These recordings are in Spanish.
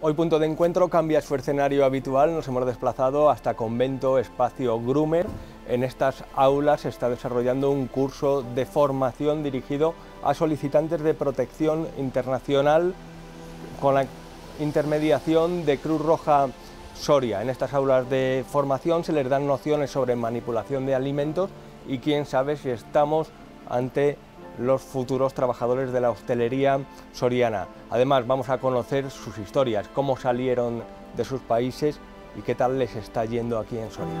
Hoy Punto de Encuentro cambia su escenario habitual, nos hemos desplazado hasta Convento Espacio Grumer. En estas aulas se está desarrollando un curso de formación dirigido a solicitantes de protección internacional con la intermediación de Cruz Roja Soria. En estas aulas de formación se les dan nociones sobre manipulación de alimentos y quién sabe si estamos ante los futuros trabajadores de la hostelería soriana. Además vamos a conocer sus historias, cómo salieron de sus países y qué tal les está yendo aquí en Soria.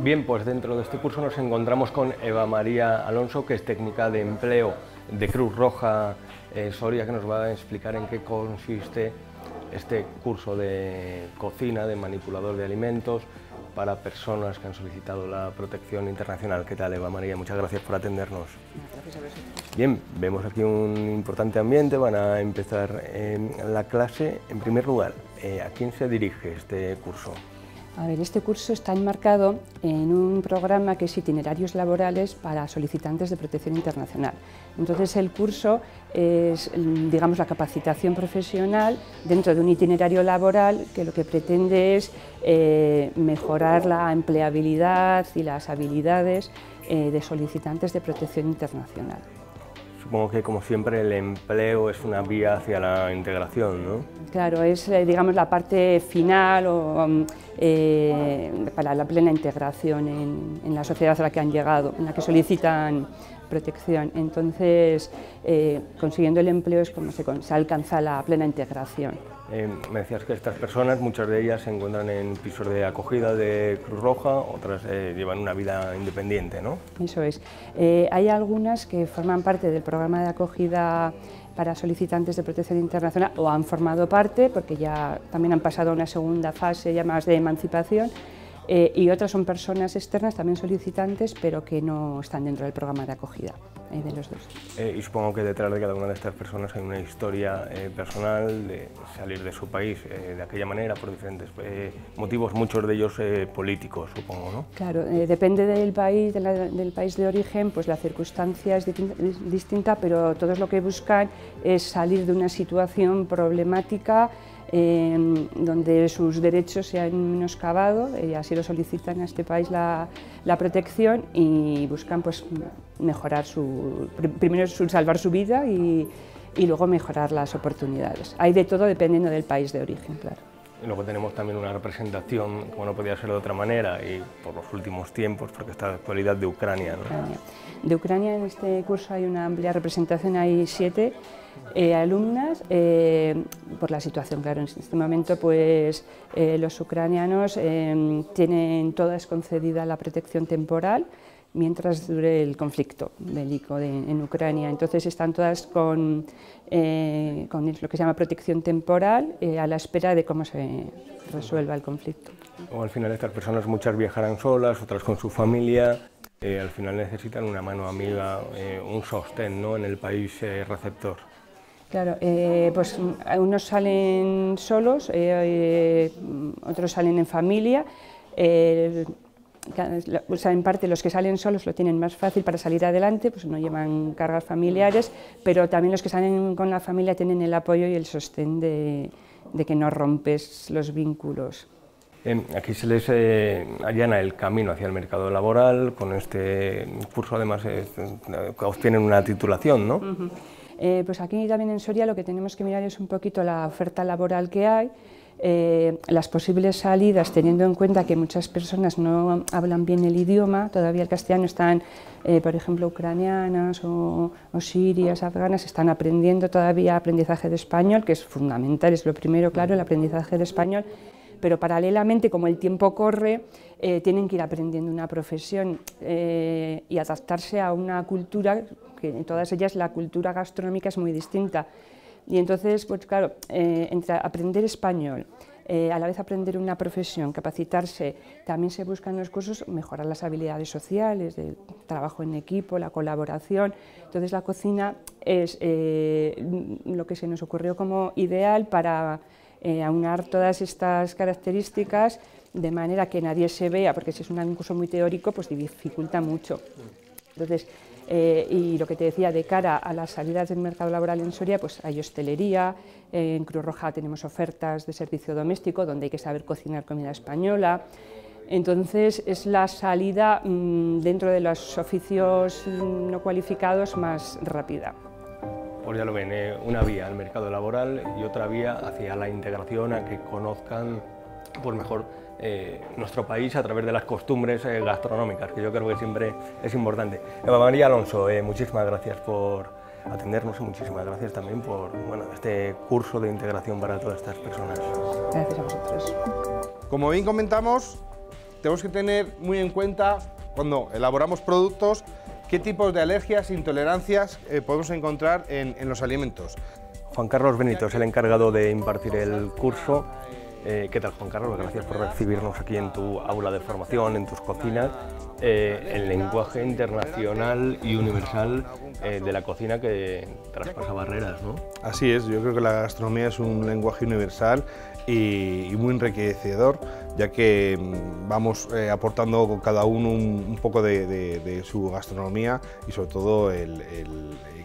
Bien, pues dentro de este curso nos encontramos con Eva María Alonso, que es técnica de empleo de Cruz Roja eh, Soria, que nos va a explicar en qué consiste este curso de cocina, de manipulador de alimentos para personas que han solicitado la protección internacional. ¿Qué tal, Eva María? Muchas gracias por atendernos. Bien, vemos aquí un importante ambiente, van a empezar la clase. En primer lugar, eh, ¿a quién se dirige este curso? Este curso está enmarcado en un programa que es itinerarios laborales para solicitantes de protección internacional. Entonces el curso es, digamos, la capacitación profesional dentro de un itinerario laboral que lo que pretende es eh, mejorar la empleabilidad y las habilidades eh, de solicitantes de protección internacional. Supongo que, como siempre, el empleo es una vía hacia la integración, ¿no? Claro, es, eh, digamos, la parte final o, um, eh, para la plena integración en, la sociedad a la que han llegado, en la que solicitan protección. Entonces, eh, consiguiendo el empleo es como se alcanza la plena integración. Eh, me decías que estas personas, muchas de ellas se encuentran en pisos de acogida de Cruz Roja, otras eh, llevan una vida independiente, ¿no? Eso es. Eh, hay algunas que forman parte del programa de acogida para solicitantes de protección internacional o han formado parte porque ya también han pasado a una segunda fase ya más de emancipación eh, y otras son personas externas, también solicitantes, pero que no están dentro del programa de acogida, hay de los dos. Eh, y supongo que detrás de cada una de estas personas hay una historia eh, personal de salir de su país de aquella manera por diferentes motivos, muchos de ellos políticos, supongo, ¿no? Claro, depende del país, del país de origen, pues la circunstancia es distinta, pero todos lo que buscan es salir de una situación problemática donde sus derechos se han menoscabado y así lo solicitan a este país la, protección y buscan pues, mejorar su, primero salvar su vida y, luego mejorar las oportunidades. Hay de todo dependiendo del país de origen, claro. Luego tenemos también una representación, como no podía ser de otra manera, y por los últimos tiempos, porque está la actualidad de Ucrania. De Ucrania en este curso hay una amplia representación, hay siete eh, alumnas, eh, por la situación, claro, en este momento pues eh, los ucranianos tienen todas concedida la protección temporal mientras dure el conflicto bélico en Ucrania. Entonces están todas con, con lo que se llama protección temporal a la espera de cómo se resuelva el conflicto. O al final estas personas muchas viajarán solas, otras con su familia. al final necesitan una mano amiga, un sostén ¿no? en el país receptor. Claro, eh, pues mm, unos salen solos, eh, otros salen en familia. Eh, o sea, en parte los que salen solos lo tienen más fácil para salir adelante, pues no llevan cargas familiares, pero también los que salen con la familia tienen el apoyo y el sostén de, que no rompes los vínculos. Aquí se les allana el camino hacia el mercado laboral, con este curso además obtienen una titulación, ¿no? Eh, pues aquí también en Soria lo que tenemos que mirar es un poquito la oferta laboral que hay, eh, las posibles salidas, teniendo en cuenta que muchas personas no hablan bien el idioma, todavía el castellano están, eh, por ejemplo, ucranianas o, o, sirias, afganas, están aprendiendo todavía aprendizaje de español, que es fundamental, es lo primero, claro, el aprendizaje de español, pero paralelamente, como el tiempo corre, tienen que ir aprendiendo una profesión y adaptarse a una cultura que en todas ellas la cultura gastronómica es muy distinta. Y entonces, pues claro, eh, entre aprender español, eh, a la vez aprender una profesión, capacitarse, también se buscan los cursos mejorar las habilidades sociales, el trabajo en equipo, la colaboración. Entonces la cocina es eh, lo que se nos ocurrió como ideal para aunar todas estas características de manera que nadie se vea, porque si es un curso muy teórico, pues dificulta mucho. Entonces, eh, y lo que te decía, de cara a las salidas del mercado laboral en Soria, pues hay hostelería, en Cruz Roja tenemos ofertas de servicio doméstico, donde hay que saber cocinar comida española. Entonces, es la salida mm, dentro de los oficios mm, no cualificados más rápida. Pues ya lo ven, eh, una vía al mercado laboral y otra vía hacia la integración, a que conozcan pues mejor eh, nuestro país a través de las costumbres eh, gastronómicas, que yo creo que siempre es importante. Eva María Alonso, eh, muchísimas gracias por atendernos y muchísimas gracias también por bueno, este curso de integración para todas estas personas. Gracias a vosotros. Como bien comentamos, tenemos que tener muy en cuenta cuando elaboramos productos qué tipos de alergias e intolerancias podemos encontrar en, en los alimentos. Juan Carlos Benito es el encargado de impartir el curso eh, ¿Qué tal, Juan Carlos? Gracias por recibirnos aquí en tu aula de formación, en tus cocinas. Eh, el lenguaje internacional y universal eh, de la cocina que traspasa barreras, ¿no? Así es, yo creo que la gastronomía es un lenguaje universal y, muy enriquecedor, ya que mm, vamos aportando cada uno un, poco de, su gastronomía y sobre todo el,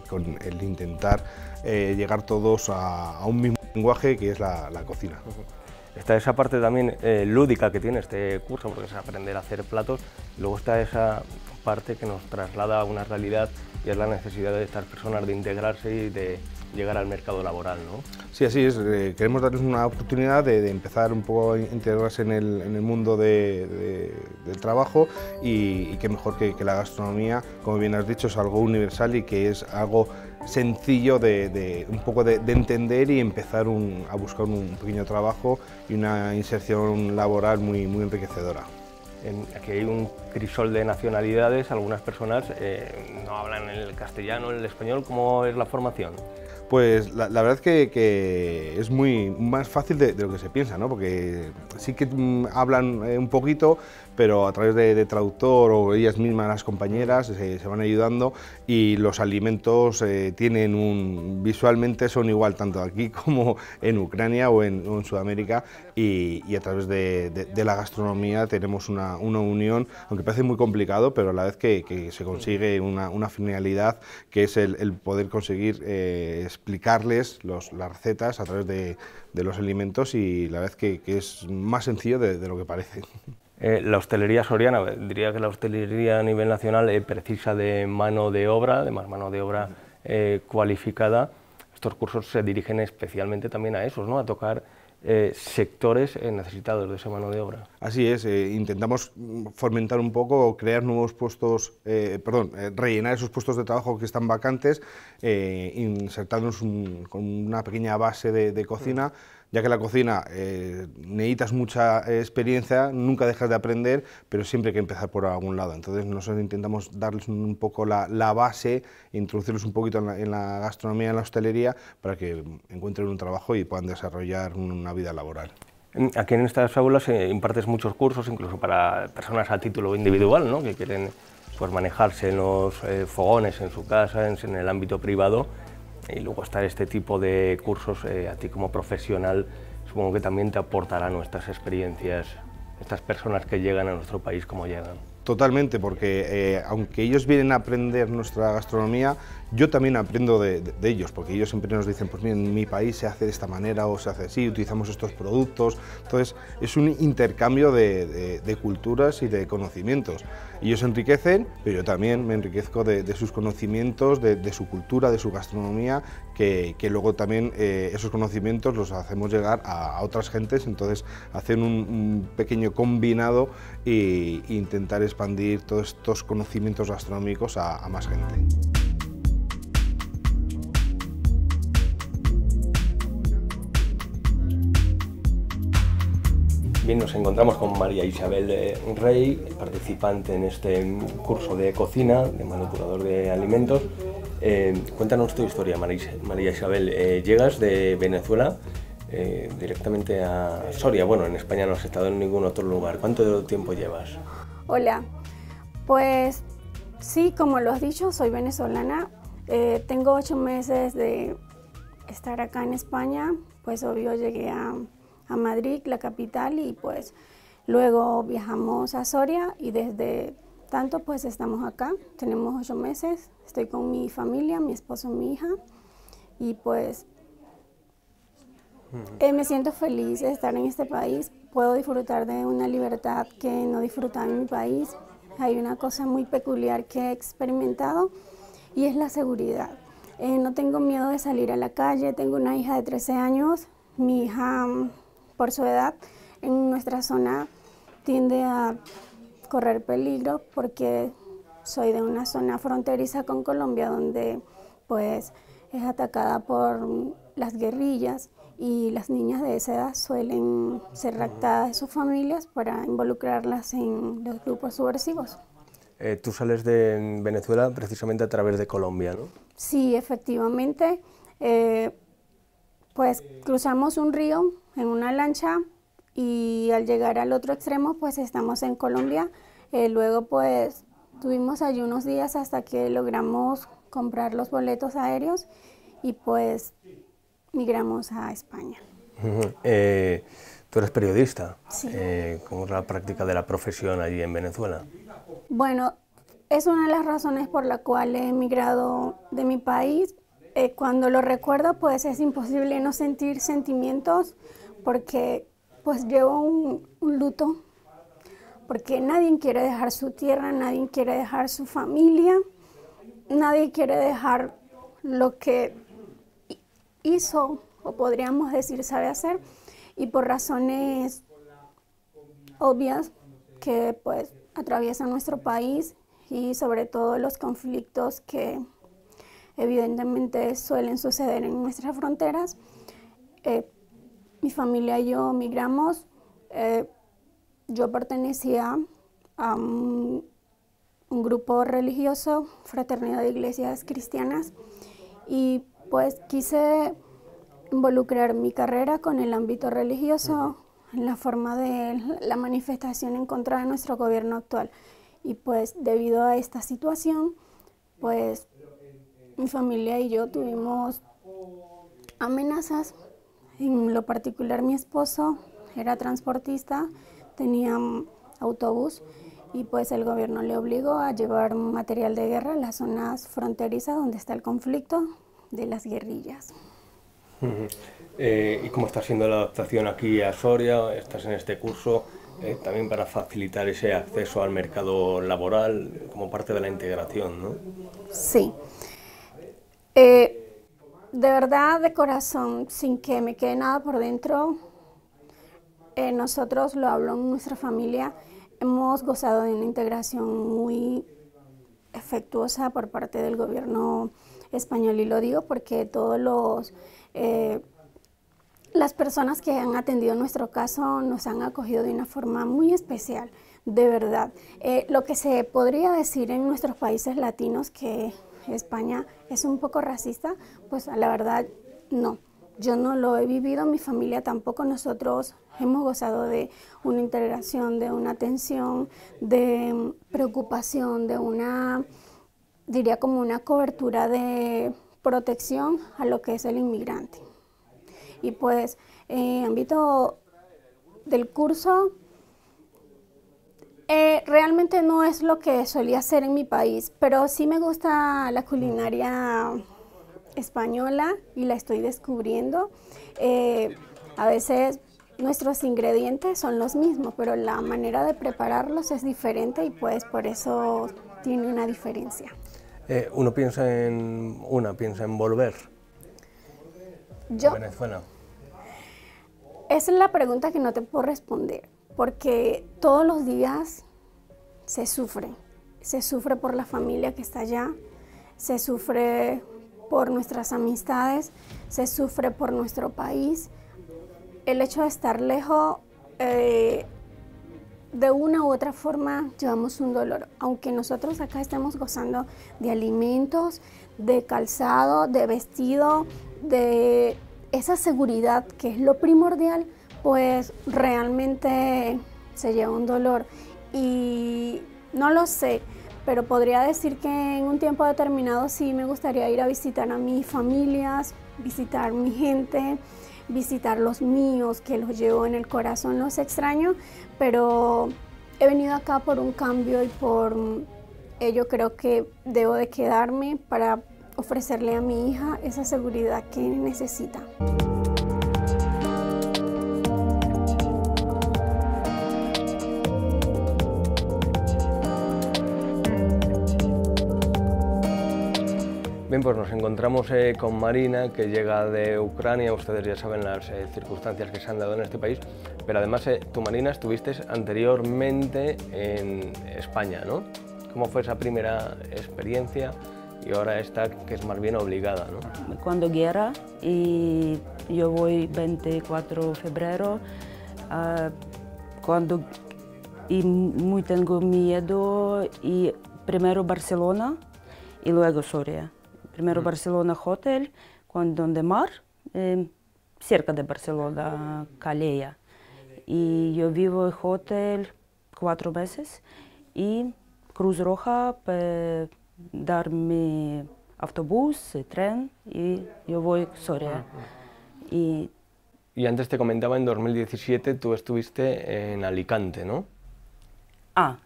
con el intentar llegar todos a, un mismo lenguaje que es la, cocina. Está esa parte también eh, lúdica que tiene este curso, porque es aprender a hacer platos, luego está esa parte que nos traslada a una realidad y es la necesidad de estas personas de integrarse y de llegar al mercado laboral. ¿no? Sí, así es. Eh, queremos darles una oportunidad de, empezar un poco a integrarse en el, en el mundo del trabajo y, qué mejor que, que la gastronomía, como bien has dicho, es algo universal y que es algo sencillo de, un poco de, entender y empezar a buscar un pequeño trabajo y una inserción laboral muy, muy enriquecedora. aquí hay un crisol de nacionalidades, algunas personas eh, no hablan el castellano, el español, ¿cómo es la formación? Pues la, verdad es que, es muy más fácil de, lo que se piensa, ¿no? porque sí que mm, hablan eh, un poquito, pero a través de, traductor o ellas mismas, las compañeras, se, van ayudando y los alimentos eh, tienen un, visualmente son igual tanto aquí como en Ucrania o en, Sudamérica y, a través de, la gastronomía tenemos una, unión, aunque parece muy complicado, pero a la vez que, se consigue una, finalidad que es el, poder conseguir eh, explicarles las recetas a través de, los alimentos y la verdad que, que es más sencillo de lo que parece. Eh, la hostelería soriana, diría que la hostelería a nivel nacional eh, precisa de mano de obra, de más mano de obra eh, cualificada. Estos cursos se dirigen especialmente también a esos, ¿no? a tocar sectores necesitados de esa mano de obra. Así es, intentamos fomentar un poco, crear nuevos puestos, perdón, rellenar esos puestos de trabajo que están vacantes, insertarnos con una pequeña base de, cocina ya que la cocina eh, necesitas mucha experiencia, nunca dejas de aprender, pero siempre hay que empezar por algún lado. Entonces nosotros intentamos darles un poco la, base, introducirlos un poquito en la, gastronomía, en la hostelería, para que encuentren un trabajo y puedan desarrollar una vida laboral. Aquí en estas aulas eh, impartes muchos cursos, incluso para personas a título individual, ¿no? que quieren pues, manejarse en los eh, fogones en su casa, en el ámbito privado y luego está este tipo de cursos, eh, a ti como profesional, supongo que también te aportará nuestras experiencias, estas personas que llegan a nuestro país como llegan. Totalmente, porque eh, aunque ellos vienen a aprender nuestra gastronomía, yo también aprendo de, ellos, porque ellos siempre nos dicen, pues mira, en mi país se hace de esta manera o se hace así, utilizamos estos productos. Entonces, es un intercambio de, culturas y de conocimientos. Ellos se enriquecen, pero yo también me enriquezco de, sus conocimientos, de, su cultura, de su gastronomía, que, luego también eh, esos conocimientos los hacemos llegar a, otras gentes, entonces hacen un, pequeño combinado e intentar expandir todos estos conocimientos gastronómicos a más gente. Bien, nos encontramos con María Isabel Rey, participante en este curso de cocina, de manipulador de alimentos. Eh, cuéntanos tu historia, María Isabel. Eh, llegas de Venezuela eh, directamente a Soria. Bueno, en España no has estado en ningún otro lugar. ¿Cuánto tiempo llevas? Hola, pues sí, como lo has dicho, soy venezolana. tengo ocho meses de estar acá en España pues obvio llegué a, a Madrid, la capital, y pues luego viajamos a Soria y desde tanto pues estamos acá, tenemos ocho meses, estoy con mi familia, mi esposo, mi hija, y pues eh, me siento feliz de estar en este país, puedo disfrutar de una libertad que no disfrutaba en mi país. Hay una cosa muy peculiar que he experimentado y es la seguridad. Eh, no tengo miedo de salir a la calle, tengo una hija de 13 años, mi hija por su edad en nuestra zona tiende a correr peligro porque soy de una zona fronteriza con Colombia donde pues es atacada por las guerrillas y las niñas de esa edad suelen ser raptadas de sus familias para involucrarlas en los grupos subversivos. Eh, tú sales de Venezuela precisamente a través de Colombia, ¿no? Sí, efectivamente. Eh, pues cruzamos un río en una lancha y al llegar al otro extremo pues estamos en Colombia. Eh, luego pues tuvimos allí unos días hasta que logramos comprar los boletos aéreos y pues migramos a España. Eh, tú eres periodista. Sí. Eh, ¿Cómo es la práctica de la profesión allí en Venezuela? Bueno, es una de las razones por la cual he emigrado de mi país. Eh, cuando lo recuerdo, pues es imposible no sentir sentimientos porque pues llevo un, un luto, porque nadie quiere dejar su tierra, nadie quiere dejar su familia, nadie quiere dejar lo que hizo, o podríamos decir sabe hacer, y por razones obvias que pues atraviesan nuestro país y sobre todo los conflictos que evidentemente suelen suceder en nuestras fronteras. Eh, mi familia y yo migramos. Eh, yo pertenecía a un, un, grupo religioso, Fraternidad de Iglesias Cristianas, y pues quise involucrar mi carrera con el ámbito religioso en la forma de la manifestación en contra de nuestro gobierno actual. Y pues debido a esta situación, pues mi familia y yo tuvimos amenazas. En lo particular mi esposo era transportista, tenía autobús y pues el gobierno le obligó a llevar material de guerra a las zonas fronterizas donde está el conflicto de las guerrillas. Eh, ¿Y cómo está siendo la adaptación aquí a Soria? Estás en este curso eh, también para facilitar ese acceso al mercado laboral como parte de la integración, ¿no? Sí. Eh, de verdad, de corazón, sin que me quede nada por dentro, nosotros, lo hablo en nuestra familia, hemos gozado de una integración muy efectuosa por parte del gobierno español y lo digo porque todos los eh, las personas que han atendido nuestro caso nos han acogido de una forma muy especial, de verdad. Eh, lo que se podría decir en nuestros países latinos que España es un poco racista, pues la verdad no. Yo no lo he vivido, mi familia tampoco, nosotros hemos gozado de una integración, de una atención, de preocupación, de una diría como una cobertura de protección a lo que es el inmigrante. Y pues en ámbito del curso, eh, realmente no es lo que solía hacer en mi país, pero sí me gusta la culinaria española y la estoy descubriendo. Eh, a veces nuestros ingredientes son los mismos, pero la manera de prepararlos es diferente y pues por eso tiene una diferencia. Eh, uno piensa en una piensa en volver Yo, a Venezuela. Esa es la pregunta que no te puedo responder, porque todos los días se sufre. Se sufre por la familia que está allá, se sufre por nuestras amistades, se sufre por nuestro país. El hecho de estar lejos eh, de una u otra forma llevamos un dolor. Aunque nosotros acá estemos gozando de alimentos, de calzado, de vestido, de esa seguridad que es lo primordial, pues realmente se lleva un dolor. Y no lo sé, pero podría decir que en un tiempo determinado sí me gustaría ir a visitar a mis familias, visitar mi gente, visitar los míos, que los llevo en el corazón, los extraño, pero he venido acá por un cambio y por ello creo que debo de quedarme para ofrecerle a mi hija esa seguridad que necesita. Bien, pues nos encontramos eh, con Marina, que llega de Ucrania. Ustedes ya saben las eh, circunstancias que se han dado en este país, pero además eh, tú, Marina, estuviste anteriormente en España, ¿no? ¿Cómo fue esa primera experiencia y ahora esta que es más bien obligada, ¿no? Cuando guerra y yo voy 24 de febrero, uh, cuando y muy tengo miedo y primero Barcelona y luego Soria. Primero Barcelona Hotel, con donde mar, eh, cerca de Barcelona, Calella. Y yo vivo en hotel cuatro meses y Cruz Roja para dar mi autobús, tren y yo voy a Soria. Y, y antes te comentaba, en 2017 tú estuviste en Alicante, ¿no? Ah,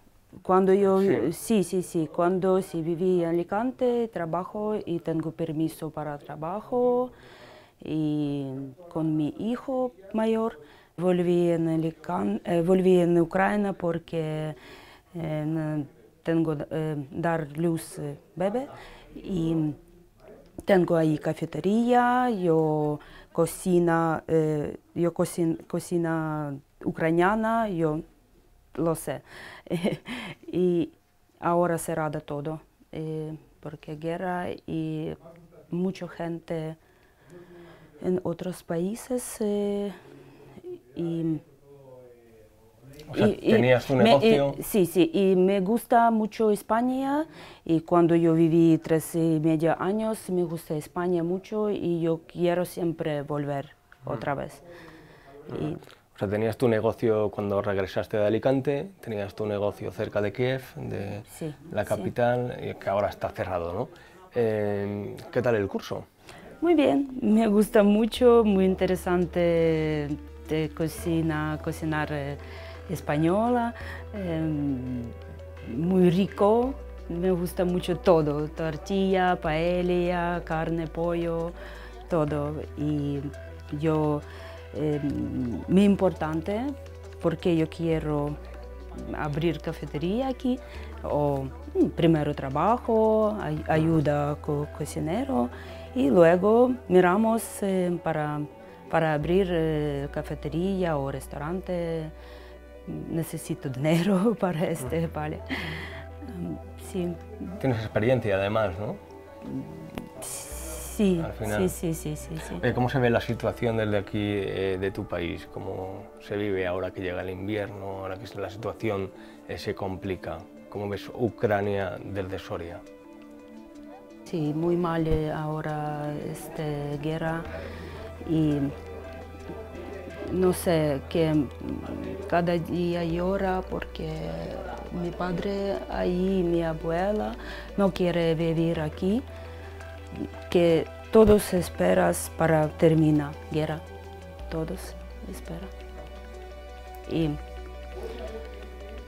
cuando yo, sí. sí, sí, cuando sí viví en Alicante, trabajo y tengo permiso para trabajo y con mi hijo mayor volví en, Alicante, eh, volví en Ucrania porque eh, tengo eh, dar luz bebé y tengo ahí cafetería, yo cocina, yo cocina, cocina ucraniana, yo lo sé. y ahora cerrado todo, eh, porque guerra y mucha gente en otros países eh, y o sea, ¿Tenías tu negocio? sí, sí, y me gusta mucho España y cuando yo viví tres y medio años me gusta España mucho y yo quiero siempre volver otra vez. Y, o sea, tenías tu negocio cuando regresaste de Alicante, tenías tu negocio cerca de Kiev, de la capital, y que ahora está cerrado, ¿no? Eh, ¿Qué tal el curso? Muy bien, me gusta mucho, muy interesante de cocina, cocinar eh, española, em, muy rico, me gusta mucho todo, tortilla, paella, carne, pollo, todo. Y yo eh, muy importante porque yo quiero abrir cafetería aquí o mm, primero trabajo, ayuda con cocinero y luego miramos eh, para, para abrir eh, cafetería o restaurante. Necesito dinero para este, vale. Sí. Tienes experiencia además, ¿no? Sí, sí, sí, sí, sí, ¿Cómo se ve la situación desde aquí eh, de tu país? ¿Cómo se vive ahora que llega el invierno, ahora que la situación eh, se complica? ¿Cómo ves Ucrania desde Soria? Sí, muy mal eh, ahora esta guerra y no sé, que cada día llora porque mi padre ahí, mi abuela, no quiere vivir aquí que todos esperas para terminar guerra, todos esperan. Y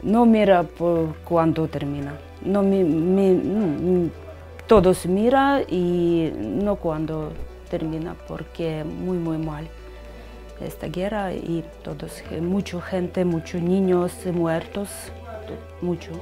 no mira por cuándo termina, no todos mira y no cuando termina porque muy muy mal esta guerra y todos, mucha gente, muchos niños muertos, mucho.